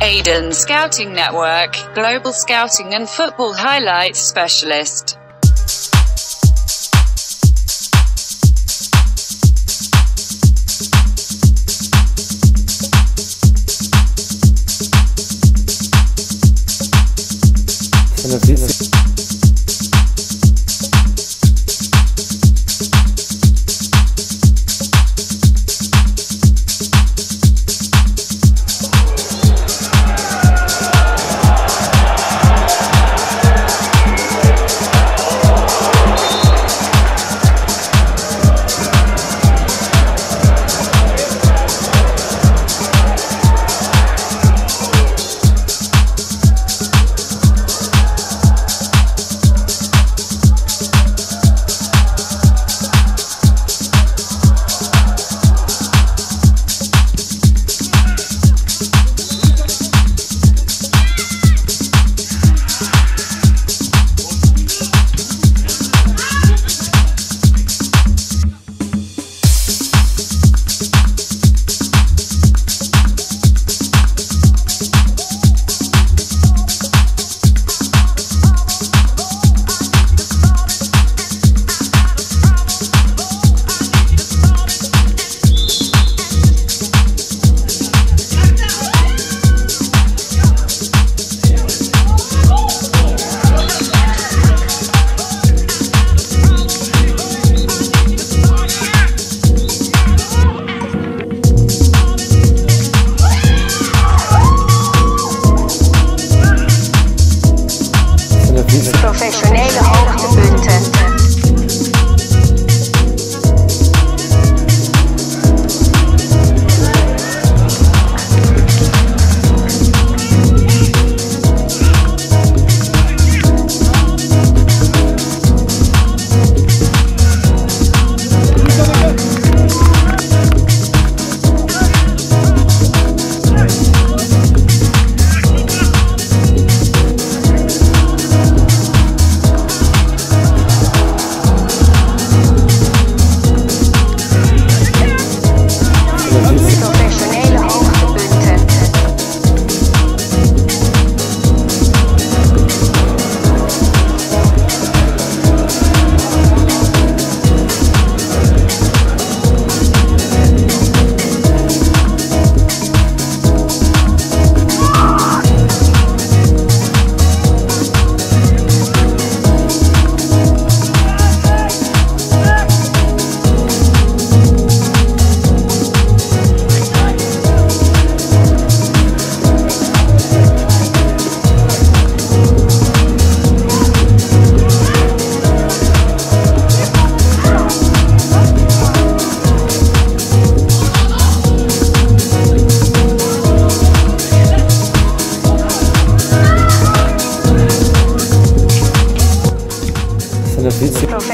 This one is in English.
Aiden Scouting Network, Global Scouting and Football Highlights Specialist. Professionele Professionele